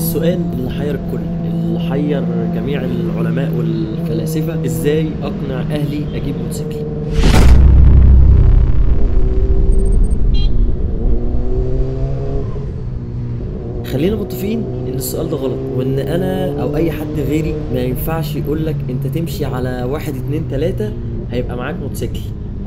السؤال اللي حير الكل اللي حير جميع العلماء والفلاسفة إزاي أقنع أهلي أجيب موتوسيكل؟ خلينا متفقين إن السؤال ده غلط وإن أنا أو أي حد غيري ما ينفعش يقول لك أنت تمشي على واحد اتنين تلاتة هيبقى معاك موتوسيكل.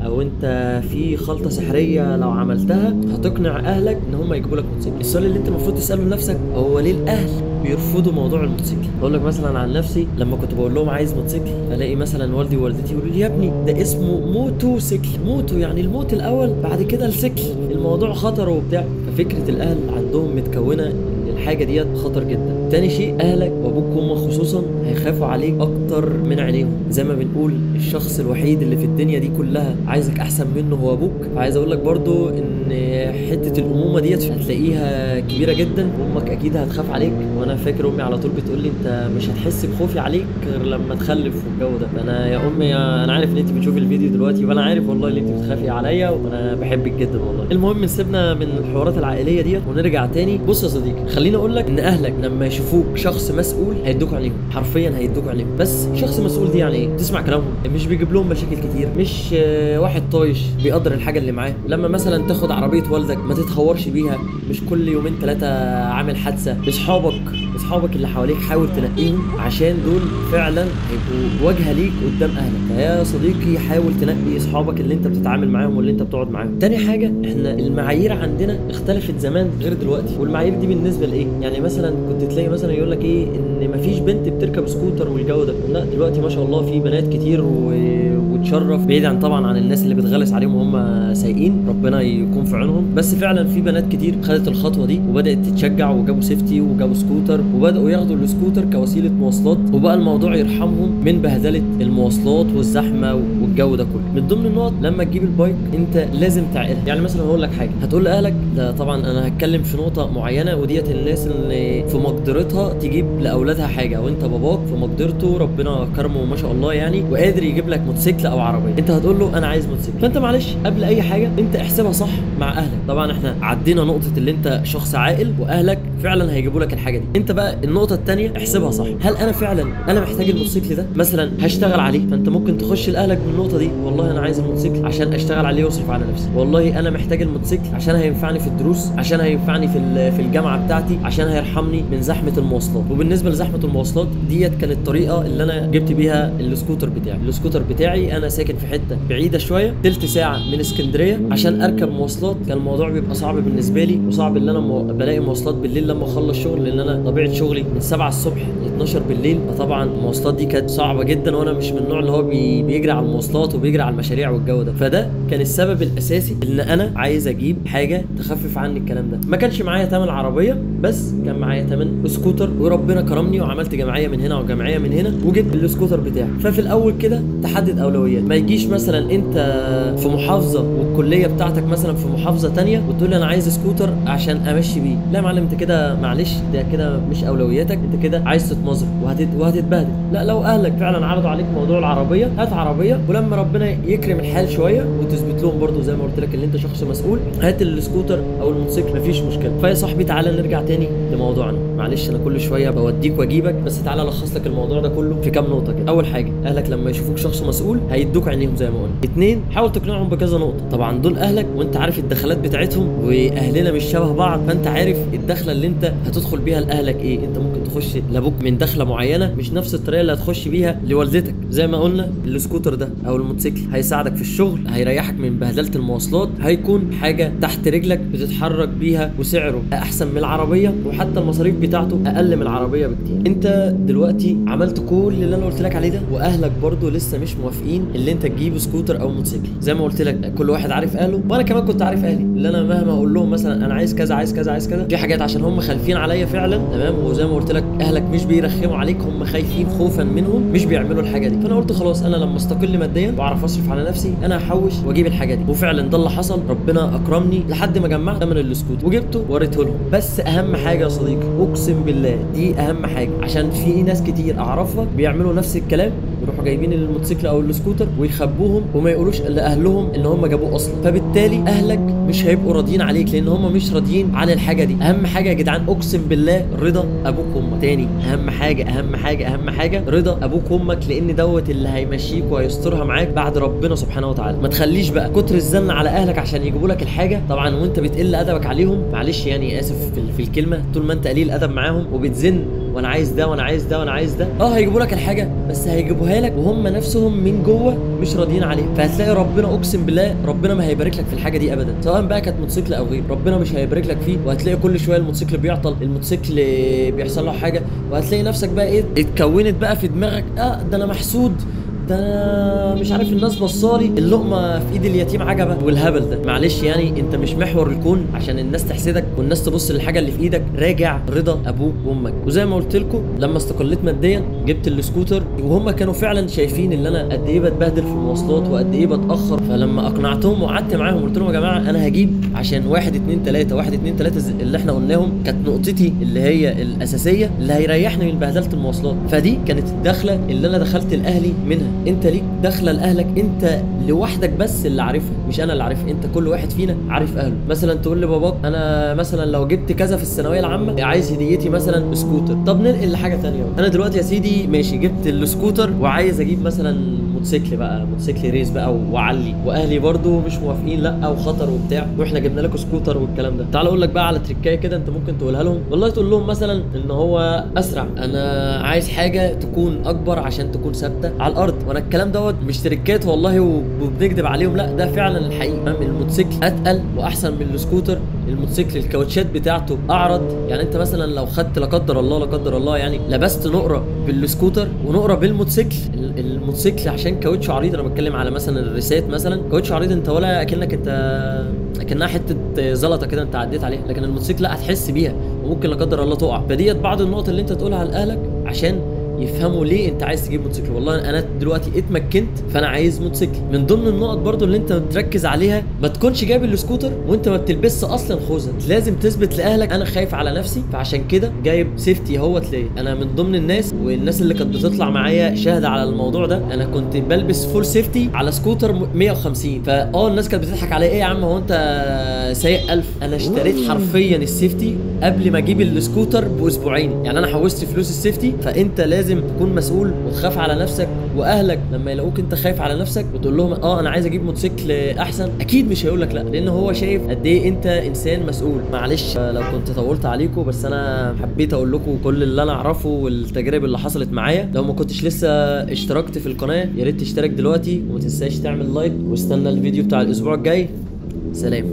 أو أنت في خلطة سحرية لو عملتها هتقنع أهلك إن هم يجيبوا لك موتوسيكل. السؤال اللي أنت المفروض تسأله لنفسك هو ليه الأهل بيرفضوا موضوع الموتوسيكل؟ أقول لك مثلا عن نفسي لما كنت بقول لهم عايز موتوسيكل ألاقي مثلا والدي ووالدتي يقولوا لي يا ابني ده اسمه موتو سيكل موتو يعني الموت الأول بعد كده السيكل الموضوع خطر وبتاع. ففكرة الأهل عندهم متكونة الحاجة ديت خطر جدا. تاني شيء أهلك وابوك وامك خصوصا هيخافوا عليك أكتر من عينيهم. زي ما بنقول الشخص الوحيد اللي في الدنيا دي كلها عايزك أحسن منه هو أبوك. فعايز أقول لك برضو إن حتة الأمومة ديت هتلاقيها كبيرة جدا. وامك أكيد هتخاف عليك. وأنا فاكر أمي على طول بتقول لي أنت مش هتحس بخوفي عليك غير لما تخلف والجو ده. أنا يا أمي أنا عارف إن أنت بتشوفي الفيديو دلوقتي وأنا عارف والله إن أنت بتخافي عليا وأنا بحبك جدا والله. المهم سيبنا من الحوارات العائلية ديت ونرجع تاني. بص يا صديقي خليني أقول لك إن أهلك لما يشوفوك شخص مسؤول هيدوك عليهم. حرفيا هيدوك عليهم. بس شخص مسؤول دي يعني إيه؟ تسمع كلامهم. مش بيجيب لهم مشاكل كتير. مش آه، واحد طايش بيقدر الحاجة اللي معاه. لما مثلا تاخد عربية والدك ما تتهورش بيها؟ مش كل يومين ثلاثة عامل حادثة؟ أصحابك أصحابك اللي حواليك حاول تنقيهم؟ عشان دول فعلا هيبقوا واجهه ليك قدام أهلك. فيا صديقي حاول تنقي أصحابك اللي أنت بتتعامل معاهم واللي أنت بتقعد معاهم. تاني حاجة إحنا المعايير عندنا اختلفت زمان غير دلوقتي. والمعايير دي بالنسبة لإيه؟ يعني مثلا كنت تلاقي مثلا يقول لك إيه؟ إن مفيش بنت بتركب سكوتر والجو ده. لا دلوقتي ما شاء الله في بنات كتير و... وتشرف بعيدا طبعا عن الناس اللي بتغلس عليهم وهم سايقين. ربنا يكون في عونهم. بس فعلا في بنات كتير خدت الخطوة دي وبدأت تتشجع وجابوا safety وجابوا سكوتر وبدأوا ياخدوا السكوتر كوسيلة مواصلات وبقى الموضوع يرحمهم من بهدلة المواصلات والزحمة والجو ده كله. من ضمن النقط لما تجيب البايك أنت لازم تعقلها. يعني مثلا هقول لك حاجة. هتقول لأهلك ده طبعا أنا هتكلم في نقطة معينة وديت الناس اللي في مقدرتها تجيب لأولادها حاجة. وأنت باباك في مقدرته ربنا كرمه ما شاء الله يعني وقادر يجيب لك موتوسيكل أو عربية. أنت هتقول له أنا عايز موتوسيكل. فأنت معلش قبل أي حاجة أنت احسبها صح مع أهلك. طبعا إحنا عدينا نقطة اللي أنت شخص عاقل وأهلك فعلا هيجيبوا لك الحاجة دي. أنت بقى النقطة الثانية احسبها صح. هل أنا فعلا أنا محتاج الموتوسيكل ده؟ مثلا هشتغل عليه. فأنت ممكن تخش لأهلك بالنقطة دي. والله أنا عايز الموتوسيكل عشان أشتغل عليه وأصرف على نفسي. والله أنا محتاج الموتوسيكل عشان هينفعني في الدروس عشان هينفعني في في الجامعة بتاعتي عشان هيرحمني من زحمة المواصلات. وبالنسبة لزحمة المواصلات ديت كانت الطريقة اللي أنا جبت بيها السكوتر بتاعي. السكوتر بتاعي أنا ساكن في حتة بعيدة شوية تلت ساعة من اسكندرية عشان أركب مواصلات. كان الموضوع بيبقى صعب بالنسبة لي وصعب إن أنا مو... بلاقي مواصلات بالليل لما أخلص شغل لأن أنا طبيعة شغلي من 7 الصبح ل 12 بالليل. فطبعا المواصلات دي كانت صعبة جدا وأنا مش من النوع اللي هو بي... بيجري على المواصلات وبيجري على المشاريع والجو ده. فده كان السبب الأساسي إن أنا عايز أجيب حاجة تخفف عني الكلام ده. ما كانش معايا ثمن عربية بس كان معايا ثمن سكوتر. وربنا كرمني وعملت جمعية من هنا وجمعية من هنا وجبت السكوتر بتاعي. ففي الأول كده تحدد اولويات ما يجيش مثلا أنت في محافظة والكلية بتاعتك مثلا في محافظة تانية وتقول لي أنا عايز سكوتر عشان أمشي بيه. لا يا معلم أنت كده معلش ده كده مش أولوياتك. أنت كده عايز تتمنظر وهتت... وهتتبهدل. لا لو أهلك فعلا عرضوا عليك موضوع العربية هات عربية ولما ربنا يكرم الحال شوية وتثبت لهم برضو زي ما قلت لك ان أنت شخص مسؤول هات السكوتر أو الموتوسيكل. مفيش مشكلة. فيا صاحبي تعالى نرجع تاني لموضوعنا. معلش أنا كل شوية بوديك وأجيبك بس تعالى ألخص لك الموضوع ده كله في كام نقطة كده. أول حاجة أهلك لما يشوفوك شخص مسؤول هيدوك عينيهم زي ما قلنا. اتنين حاول تقنعهم بكذا نقطة. طبعا دول أهلك وأنت عارف الدخلات بتاعتهم وأهلنا مش شبه بعض فأنت عارف الدخلة اللي أنت هتدخل بيها لأهلك إيه. أنت ممكن تخش لابوك من دخلة معينة مش نفس الطريقة اللي هتخش بيها لوالدتك. زي ما قلنا السكوتر ده أو الموتوسيكل هيساعدك في الشغل هيريحك من بهدلة المواصلات هيكون حاجة تحت رجلك بتتحرك بيها وسعره أحسن من العربية وحتى المصاريف بتاعته أقل من العربية بكتير. أنت دلوقتي عملت كل اللي أنا قلت لك عليه ده وأهلك برضو لسه مش موافقين اللي انت تجيب سكوتر أو موتوسيكل. زي ما قلت لك كل واحد عارف اهله. وأنا كمان كنت عارف أهلي. اللي أنا مهما أقول لهم مثلا أنا عايز كذا عايز كذا عايز كذا. في حاجات عشان هم خايفين عليا فعلا تمام؟ وزي ما قلت لك أهلك مش بيرخموا عليك هم خايفين خوفا منهم مش بيعملوا الحاجة دي. فأنا قلت خلاص أنا لما أستقل ماديا وأعرف أصرف على نفسي أنا هحوش وأجيب الحاجة دي. وفعلا ده اللي حصل. ربنا أكرمني لحد ما جمعت ثمن السكوت وجبته وريته لهم. بس أهم حاجة يا صديقي أقسم بالله دي أهم حاجة. عشان في ناس كتير أعرفها بيعملوا نفس الكلام يروحوا جايبين الموتوسيكل أو السكوتر ويخبوهم وما يقولوش لاهلهم إن هم جابوه أصلا. فبالتالي أهلك مش هيبقوا راضيين عليك لأن هم مش راضيين عن الحاجة دي. أهم حاجة يا جدعان أقسم بالله رضا أبوك وأمك. تاني أهم حاجة أهم حاجة أهم حاجة رضا أبوك وأمك لأن دوت اللي هيمشيك وهيسترها معاك بعد ربنا سبحانه وتعالى. ما تخليش بقى كتر الزن على أهلك عشان يجيبوا لك الحاجة. طبعا وأنت بتقل أدبك عليهم معلش يعني آسف في, الكلمة طول ما أنت قليل أدب معاهم وبتزن وأنا عايز ده وأنا عايز ده وأنا عايز ده. آه هيجيبوا لك الحاجة بس هيجيبوها لك وهم نفسهم من جوه مش راضيين عليها. فهتلاقي ربنا اقسم بالله ربنا ما هيبارك لك في الحاجة دي ابدا. سواء بقى كانت موتوسيكل أو غير ربنا مش هيبارك لك فيه. وهتلاقي كل شوية الموتوسيكل بيعطل الموتوسيكل بيحصل له حاجة. وهتلاقي نفسك بقى إيه اتكونت بقى في دماغك آه ده أنا محسود. ده أنا مش عارف الناس بصالي اللقمة في إيد اليتيم عجبة. والهبل ده معلش يعني أنت مش محور الكون عشان الناس تحسدك والناس تبص للحاجة اللي في إيدك. راجع رضا أبوك وأمك. وزي ما قلت لكم لما استقليت ماديا جبت السكوتر وهم كانوا فعلا شايفين إن أنا قد إيه بتبهدل في المواصلات وقد إيه بتأخر. فلما أقنعتهم وقعدت معاهم قلت لهم يا جماعة أنا هجيب عشان واحد اتنين تلاتة. واحد اتنين تلاتة اللي إحنا قلناهم كانت نقطتي اللي هي الأساسية اللي هيريحني من بهدلة المواصلات. فدي كانت الدخلة اللي أنا دخلت لأهلي منها. انت ليك دخله لأهلك انت لوحدك بس اللي عارفها مش أنا اللي عارفها انت كل واحد فينا عارف أهله. مثلا تقول لباباك أنا مثلا لو جبت كذا في الثانوية العامة عايز هديتي مثلا سكوتر. طب ننقل لحاجة تانية. أنا دلوقتي يا سيدي ماشي جبت السكوتر وعايز أجيب مثلا موتوسيكل بقى موتوسيكل race بقى وعلي. وأهلي برضو مش موافقين لأ وخطر وبتاع. وإحنا جبنا لك سكوتر والكلام ده. تعال أقول لك بقى على تريكاية كده أنت ممكن تقولها لهم. والله تقول لهم مثلا إن هو أسرع. أنا عايز حاجة تكون أكبر عشان تكون ثابتة على الأرض. وأنا الكلام دوت مش تريكات والله وبنكذب عليهم لأ ده فعلا الحقيقة؟ الموتوسيكل أتقل وأحسن من السكوتر. الموتوسيكل الكاوتشات بتاعته أعرض. يعني أنت مثلا لو خدت لا قدر الله لا قدر الله يعني لبست نقرة بالسكوتر ونقرة بالموتوسيكل. ال- الموتوسيكل عشان كاوتش عريض أنا بتكلم على مثلا الريسات مثلا. كاوتش عريض أنت ولا أكنك أنت أكنها حتة زلطة كده أنت عديت عليها. لكن الموتوسيكل لا هتحس بيها وممكن لا قدر الله تقع. فدي بعض النقط اللي أنت تقولها لأهلك عشان يفهموا ليه انت عايز تجيب موتوسيكل. والله أنا دلوقتي اتمكنت فانا عايز موتوسيكل. من ضمن النقط برضو اللي انت تركز عليها ما تكونش جايب السكوتر وانت ما بتلبسش أصلا خوذة. لازم تثبت لأهلك أنا خايف على نفسي فعشان كده جايب safety هو تلاقي أنا من ضمن الناس والناس اللي كانت بتطلع معايا شاهدة على الموضوع ده أنا كنت بلبس full safety على سكوتر م- 150 فاه الناس كانت بتضحك عليا إيه يا عم هو انت سايق 1000 أنا اشتريت حرفيا ال safety قبل ما أجيب السكوتر بأسبوعين. يعني أنا حوشت فلوس ال safety فأنت لازم تكون مسؤول وتخاف على نفسك وأهلك لما يلاقوك أنت خايف على نفسك وتقول لهم آه أنا عايز أجيب موتوسيكل أحسن. أكيد مش هيقول لك لأ لأن هو شايف قد إيه أنت إنسان مسؤول. معلش لو كنت طولت عليكم بس أنا حبيت أقول لكم كل اللي أنا أعرفه والتجارب اللي حصلت معايا. لو ما كنتش لسه اشتركت في القناة يا ريت تشترك دلوقتي وما تنساش تعمل like واستنى الفيديو بتاع الأسبوع الجاي. سلام.